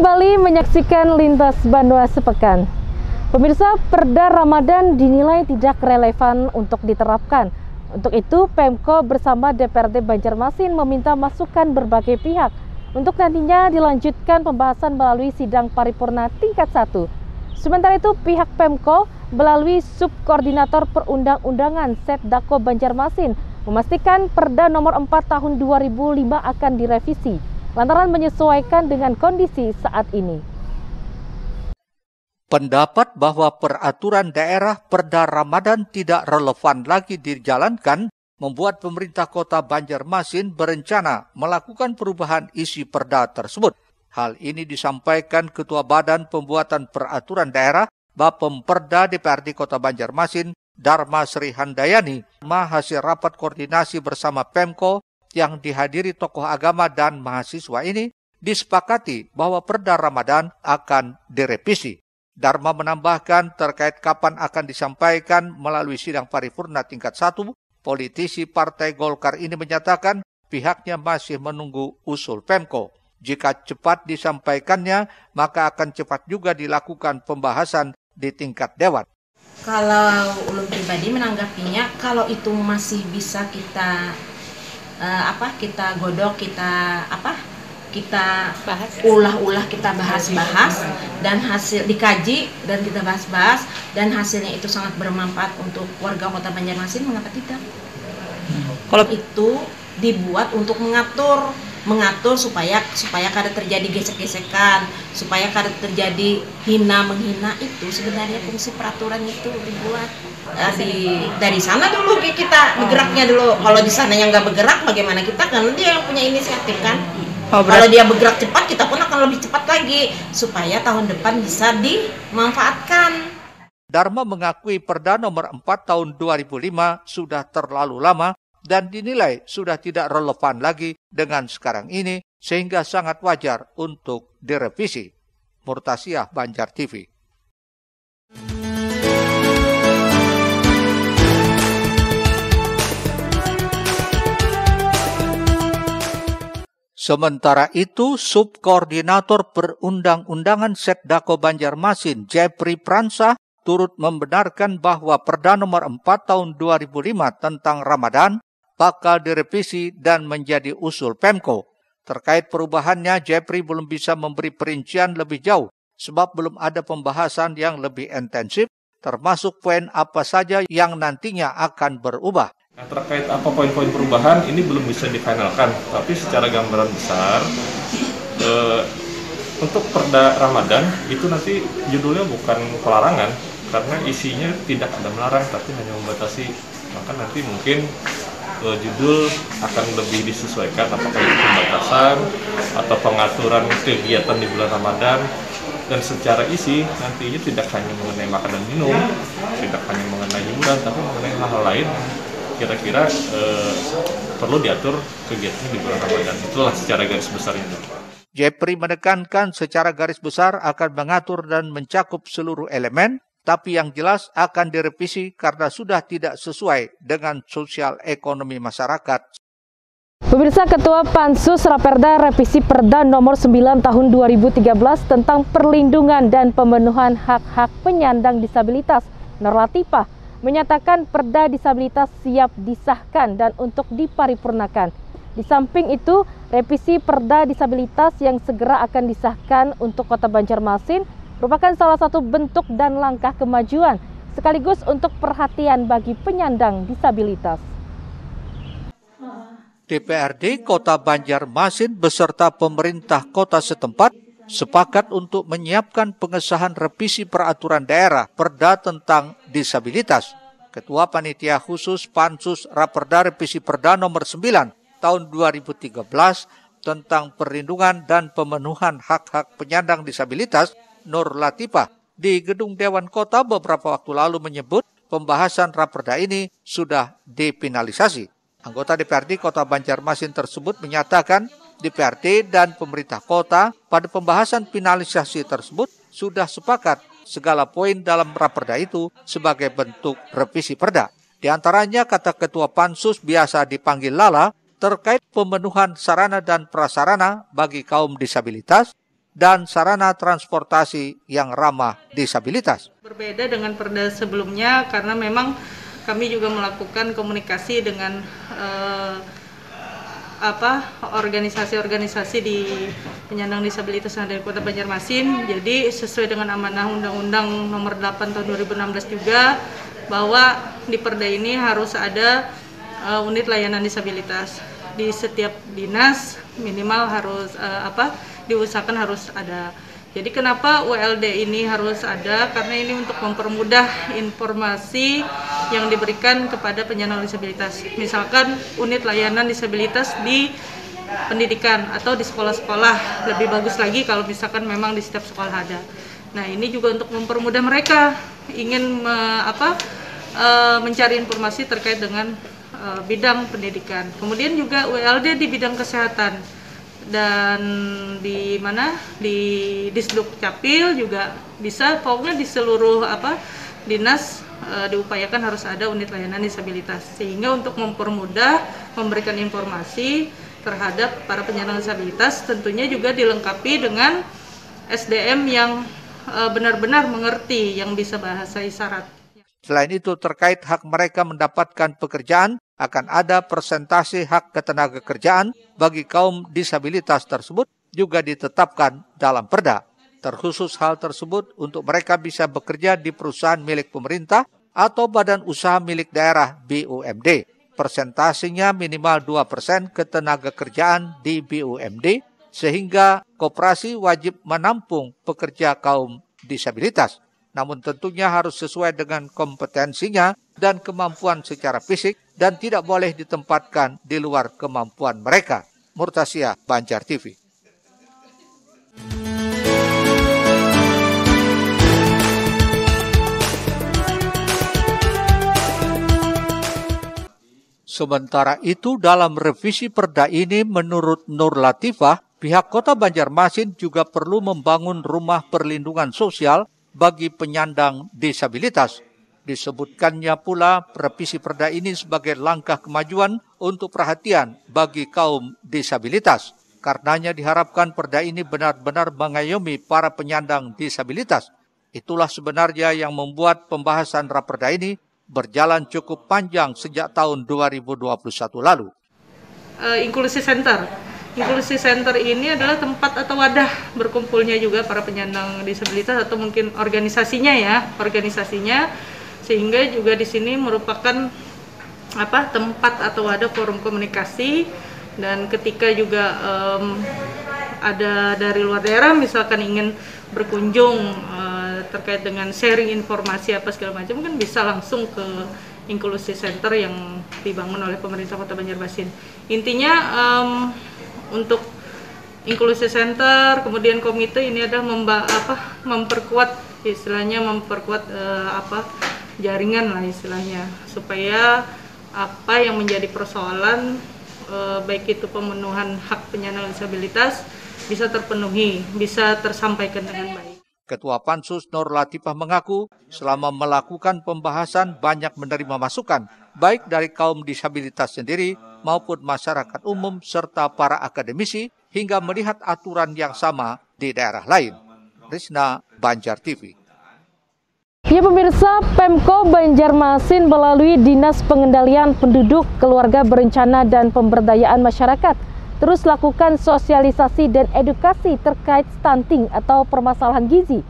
kembali menyaksikan Lintas Bandua Sepekan. Pemirsa, perda Ramadan dinilai tidak relevan untuk diterapkan. Untuk itu, Pemko bersama DPRD Banjarmasin meminta masukan berbagai pihak untuk nantinya dilanjutkan pembahasan melalui sidang paripurna tingkat 1. Sementara itu, pihak Pemko melalui Subkoordinator Perundang-undangan Setdako Banjarmasin memastikan Perda nomor 4 tahun 2005 akan direvisi lantaran menyesuaikan dengan kondisi saat ini. Pendapat bahwa peraturan daerah Perda Ramadan tidak relevan lagi dijalankan membuat pemerintah kota Banjarmasin berencana melakukan perubahan isi perda tersebut. Hal ini disampaikan Ketua Badan Pembuatan Peraturan Daerah Bapemperda DPRD Kota Banjarmasin Dharma Sri Handayani hasil rapat koordinasi bersama Pemko yang dihadiri tokoh agama dan mahasiswa ini disepakati bahwa perda Ramadan akan direvisi. Dharma menambahkan terkait kapan akan disampaikan melalui sidang paripurna tingkat satu, politisi Partai Golkar ini menyatakan pihaknya masih menunggu usul Pemko. Jika cepat disampaikannya, maka akan cepat juga dilakukan pembahasan di tingkat dewan. Kalau ulun pribadi menanggapinya, kalau itu masih bisa kita uh, apa kita godok kita apa kita ulah-ulah kita bahas-bahas dan hasil dikaji dan kita bahas-bahas dan hasilnya itu sangat bermanfaat untuk warga kota Banjarmasin mengapa tidak? Kalau itu dibuat untuk mengatur mengatur supaya supaya kada terjadi gesek-gesekan, supaya kada terjadi hina menghina itu sebenarnya fungsi peraturan itu dibuat uh, di dari sana dulu kita bergeraknya dulu. Kalau di sana yang nggak bergerak bagaimana kita kan dia yang punya inisiatif kan. Oh, Kalau dia bergerak cepat kita pun akan lebih cepat lagi supaya tahun depan bisa dimanfaatkan. Dharma mengakui Perda nomor 4 tahun 2005 sudah terlalu lama dan dinilai sudah tidak relevan lagi dengan sekarang ini sehingga sangat wajar untuk direvisi. Murtasiah Banjar TV. Sementara itu, Subkoordinator Perundang-undangan Setdako Banjarmasin, Jepri Pransa, turut membenarkan bahwa Perda nomor 4 tahun 2005 tentang Ramadan bakal direvisi dan menjadi usul Pemko. Terkait perubahannya, Jeffrey belum bisa memberi perincian lebih jauh sebab belum ada pembahasan yang lebih intensif termasuk poin apa saja yang nantinya akan berubah. Nah, terkait apa poin-poin perubahan ini belum bisa difinalkan, tapi secara gambaran besar eh, untuk perda Ramadan itu nanti judulnya bukan pelarangan karena isinya tidak ada melarang tapi hanya membatasi. Maka nanti mungkin uh, judul akan lebih disesuaikan apakah itu pembatasan atau pengaturan kegiatan di bulan Ramadan. Dan secara isi nantinya tidak hanya mengenai makan dan minum, tidak hanya mengenai hiburan, tapi mengenai hal-hal lain kira-kira eh, perlu diatur kegiatan di bulan Ramadan. Itulah secara garis besar ini. Jepri menekankan secara garis besar akan mengatur dan mencakup seluruh elemen tapi yang jelas akan direvisi karena sudah tidak sesuai dengan sosial ekonomi masyarakat. Pemirsa Ketua Pansus Raperda Revisi Perda nomor 9 tahun 2013 tentang perlindungan dan pemenuhan hak-hak penyandang disabilitas, Nur Latifah, menyatakan perda disabilitas siap disahkan dan untuk diparipurnakan. Di samping itu, revisi perda disabilitas yang segera akan disahkan untuk Kota Banjarmasin merupakan salah satu bentuk dan langkah kemajuan sekaligus untuk perhatian bagi penyandang disabilitas. DPRD Kota Banjarmasin beserta pemerintah kota setempat sepakat untuk menyiapkan pengesahan revisi peraturan daerah perda tentang disabilitas. Ketua Panitia Khusus Pansus Raperda Revisi Perda nomor 9 tahun 2013 tentang perlindungan dan pemenuhan hak-hak penyandang disabilitas Nur Latifah di Gedung Dewan Kota beberapa waktu lalu menyebut pembahasan raperda ini sudah dipinalisasi. Anggota DPRD Kota Banjarmasin tersebut menyatakan DPRD dan pemerintah kota pada pembahasan finalisasi tersebut sudah sepakat segala poin dalam raperda itu sebagai bentuk revisi perda. Di antaranya kata Ketua Pansus biasa dipanggil Lala terkait pemenuhan sarana dan prasarana bagi kaum disabilitas dan sarana transportasi yang ramah disabilitas. Berbeda dengan perda sebelumnya karena memang kami juga melakukan komunikasi dengan eh, apa organisasi-organisasi di penyandang disabilitas yang ada di Kota Banjarmasin. Jadi sesuai dengan amanah Undang-Undang Nomor 8 Tahun 2016 juga bahwa di Perda ini harus ada uh, unit layanan disabilitas di setiap dinas minimal harus uh, apa diusahakan harus ada. Jadi kenapa ULD ini harus ada? Karena ini untuk mempermudah informasi yang diberikan kepada penyandang disabilitas. Misalkan unit layanan disabilitas di pendidikan atau di sekolah-sekolah lebih bagus lagi kalau misalkan memang di setiap sekolah ada. Nah ini juga untuk mempermudah mereka ingin me, apa e, mencari informasi terkait dengan e, bidang pendidikan. Kemudian juga ULD di bidang kesehatan dan di mana? Di Disduk Capil juga bisa. Pokoknya di seluruh apa dinas e, diupayakan harus ada unit layanan disabilitas. Sehingga untuk mempermudah memberikan informasi terhadap para penyandang disabilitas tentunya juga dilengkapi dengan SDM yang e, benar-benar mengerti yang bisa bahasa isyarat. Selain itu terkait hak mereka mendapatkan pekerjaan akan ada persentase hak ketenaga kerjaan bagi kaum disabilitas tersebut juga ditetapkan dalam perda. Terkhusus hal tersebut untuk mereka bisa bekerja di perusahaan milik pemerintah atau badan usaha milik daerah BUMD. Persentasenya minimal 2% ketenaga kerjaan di BUMD sehingga koperasi wajib menampung pekerja kaum disabilitas namun tentunya harus sesuai dengan kompetensinya dan kemampuan secara fisik dan tidak boleh ditempatkan di luar kemampuan mereka. Murtasia Banjar TV. Sementara itu dalam revisi perda ini menurut Nur Latifah, pihak kota Banjarmasin juga perlu membangun rumah perlindungan sosial bagi penyandang disabilitas. Disebutkannya pula revisi perda ini sebagai langkah kemajuan untuk perhatian bagi kaum disabilitas. Karenanya diharapkan perda ini benar-benar mengayomi para penyandang disabilitas. Itulah sebenarnya yang membuat pembahasan raperda ini berjalan cukup panjang sejak tahun 2021 lalu. Uh, Inclusive Center Inklusi Center ini adalah tempat atau wadah berkumpulnya juga para penyandang disabilitas atau mungkin organisasinya ya, organisasinya sehingga juga di sini merupakan apa tempat atau wadah forum komunikasi dan ketika juga um, ada dari luar daerah misalkan ingin berkunjung uh, terkait dengan sharing informasi apa segala macam kan bisa langsung ke inklusi center yang dibangun oleh pemerintah Kota Banjarmasin. Intinya um, untuk inklusi center kemudian komite ini adalah memba, apa memperkuat istilahnya memperkuat uh, apa jaringan lah istilahnya supaya apa yang menjadi persoalan uh, baik itu pemenuhan hak penyandang disabilitas bisa terpenuhi bisa tersampaikan dengan baik. Ketua Pansus Nur Latifah mengaku selama melakukan pembahasan banyak menerima masukan baik dari kaum disabilitas sendiri maupun masyarakat umum serta para akademisi hingga melihat aturan yang sama di daerah lain. Risna Banjar TV. Ya pemirsa, Pemko Banjarmasin melalui Dinas Pengendalian Penduduk, Keluarga Berencana dan Pemberdayaan Masyarakat terus lakukan sosialisasi dan edukasi terkait stunting atau permasalahan gizi.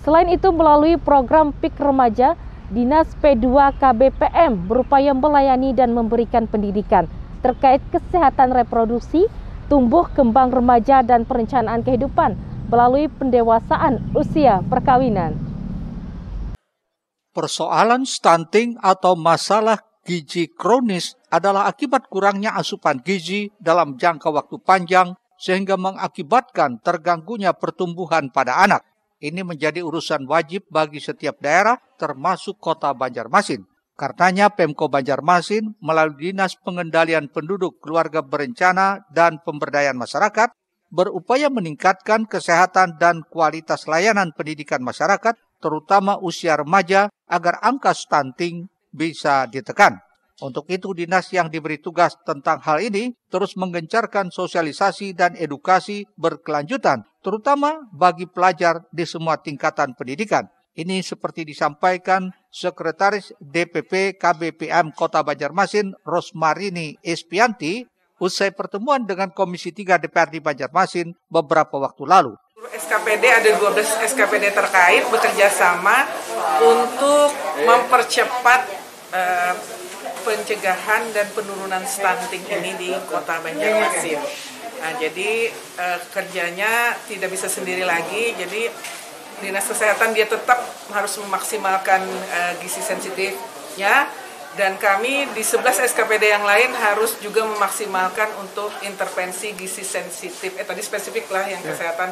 Selain itu melalui program PIK Remaja, Dinas P2 KBPM berupaya melayani dan memberikan pendidikan terkait kesehatan reproduksi, tumbuh kembang remaja dan perencanaan kehidupan melalui pendewasaan usia perkawinan. Persoalan stunting atau masalah gizi kronis adalah akibat kurangnya asupan gizi dalam jangka waktu panjang sehingga mengakibatkan terganggunya pertumbuhan pada anak. Ini menjadi urusan wajib bagi setiap daerah termasuk kota Banjarmasin. Karenanya Pemko Banjarmasin melalui Dinas Pengendalian Penduduk Keluarga Berencana dan Pemberdayaan Masyarakat berupaya meningkatkan kesehatan dan kualitas layanan pendidikan masyarakat terutama usia remaja agar angka stunting bisa ditekan. Untuk itu dinas yang diberi tugas tentang hal ini terus menggencarkan sosialisasi dan edukasi berkelanjutan terutama bagi pelajar di semua tingkatan pendidikan. Ini seperti disampaikan Sekretaris DPP KBPM Kota Banjarmasin Rosmarini Espianti usai pertemuan dengan Komisi 3 DPRD Banjarmasin beberapa waktu lalu. SKPD ada 12 SKPD terkait bekerja sama untuk mempercepat uh, pencegahan dan penurunan stunting ini di Kota Banjarmasin. Nah, jadi uh, kerjanya tidak bisa sendiri lagi. Jadi dinas kesehatan dia tetap harus memaksimalkan uh, gizi sensitifnya dan kami di 11 SKPD yang lain harus juga memaksimalkan untuk intervensi gizi sensitif. Eh tadi spesifik lah yang ya. kesehatan.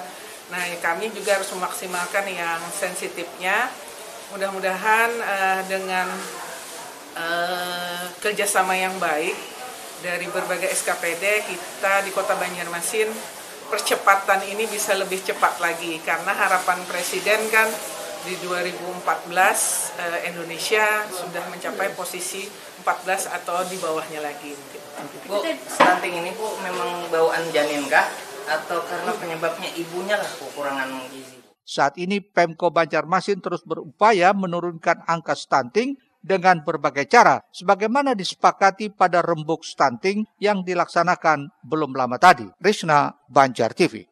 Nah, ya, kami juga harus memaksimalkan yang sensitifnya. Mudah-mudahan uh, dengan uh, kerjasama yang baik dari berbagai SKPD kita di Kota Banjarmasin percepatan ini bisa lebih cepat lagi. Karena harapan presiden kan di 2014 eh, Indonesia sudah mencapai posisi 14 atau di bawahnya lagi. Bu, stunting ini Bu memang bawaan janin kah? Atau karena penyebabnya ibunya lah kekurangan gizi? Saat ini Pemko Banjarmasin terus berupaya menurunkan angka stunting dengan berbagai cara, sebagaimana disepakati pada rembuk stunting yang dilaksanakan belum lama tadi. Rishna Banjar TV.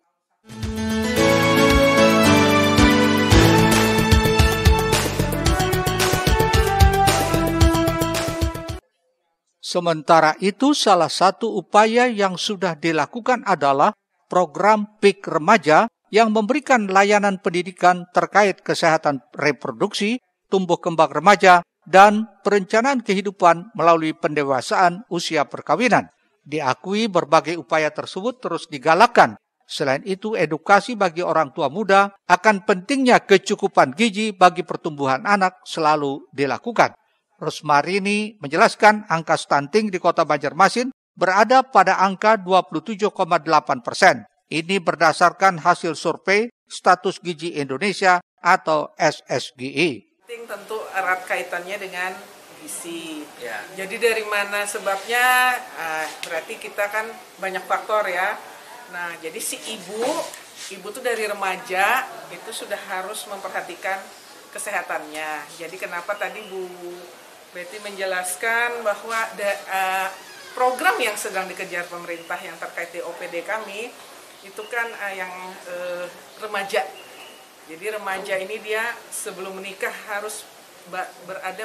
Sementara itu, salah satu upaya yang sudah dilakukan adalah program PIK Remaja yang memberikan layanan pendidikan terkait kesehatan reproduksi, tumbuh kembang remaja, dan perencanaan kehidupan melalui pendewasaan usia perkawinan. Diakui berbagai upaya tersebut terus digalakkan. Selain itu, edukasi bagi orang tua muda akan pentingnya kecukupan gizi bagi pertumbuhan anak selalu dilakukan. Rosmarini menjelaskan angka stunting di kota Banjarmasin berada pada angka 27,8 persen. Ini berdasarkan hasil survei status gizi Indonesia atau SSGI tentu erat kaitannya dengan gizi. Ya. Jadi dari mana sebabnya? Uh, berarti kita kan banyak faktor ya. Nah, jadi si ibu, ibu tuh dari remaja itu sudah harus memperhatikan kesehatannya. Jadi kenapa tadi Bu Betty menjelaskan bahwa da, uh, program yang sedang dikejar pemerintah yang terkait DOPD kami itu kan uh, yang uh, remaja jadi remaja ini dia sebelum menikah harus berada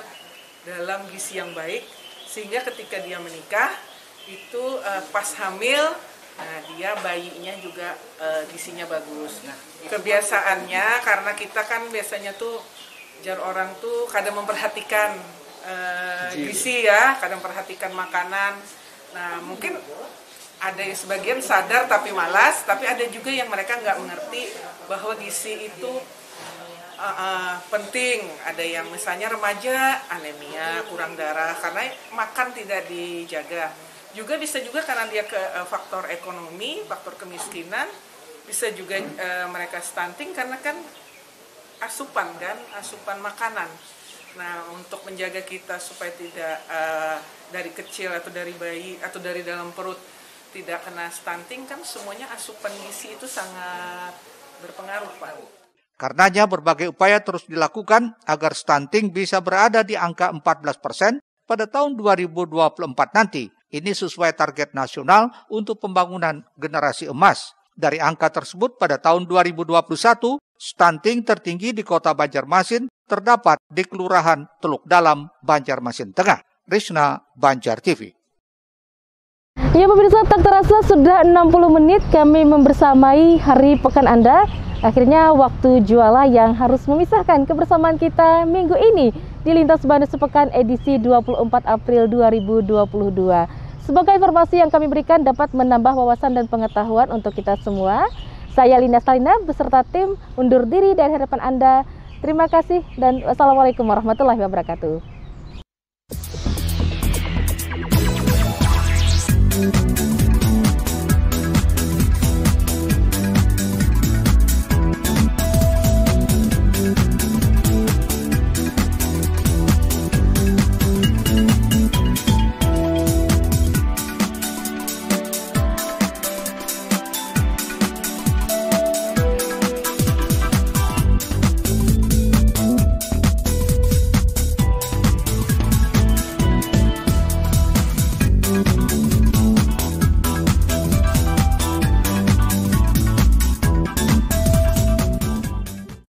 dalam gizi yang baik sehingga ketika dia menikah itu uh, pas hamil nah dia bayinya juga uh, gizinya bagus. Nah, kebiasaannya karena kita kan biasanya tuh jar orang tuh kadang memperhatikan uh, gizi ya, kadang memperhatikan makanan. Nah, mungkin ada yang sebagian sadar tapi malas, tapi ada juga yang mereka nggak mengerti bahwa gizi itu uh, uh, penting. Ada yang misalnya remaja anemia, kurang darah karena makan tidak dijaga. Juga bisa juga karena dia ke uh, faktor ekonomi, faktor kemiskinan, bisa juga uh, mereka stunting karena kan asupan kan, asupan makanan. Nah, untuk menjaga kita supaya tidak uh, dari kecil atau dari bayi atau dari dalam perut tidak kena stunting kan semuanya asupan gizi itu sangat berpengaruh Pak. Karenanya berbagai upaya terus dilakukan agar stunting bisa berada di angka 14 persen pada tahun 2024 nanti. Ini sesuai target nasional untuk pembangunan generasi emas. Dari angka tersebut pada tahun 2021, stunting tertinggi di kota Banjarmasin terdapat di Kelurahan Teluk Dalam, Banjarmasin Tengah. Rishna Banjar TV. Ya pemirsa tak terasa sudah 60 menit kami membersamai hari pekan Anda. Akhirnya waktu juala yang harus memisahkan kebersamaan kita minggu ini di Lintas Bandung Sepekan edisi 24 April 2022 Semoga informasi yang kami berikan dapat menambah wawasan dan pengetahuan untuk kita semua. Saya Linda Salina beserta tim undur diri dari hadapan Anda. Terima kasih dan wassalamualaikum warahmatullahi wabarakatuh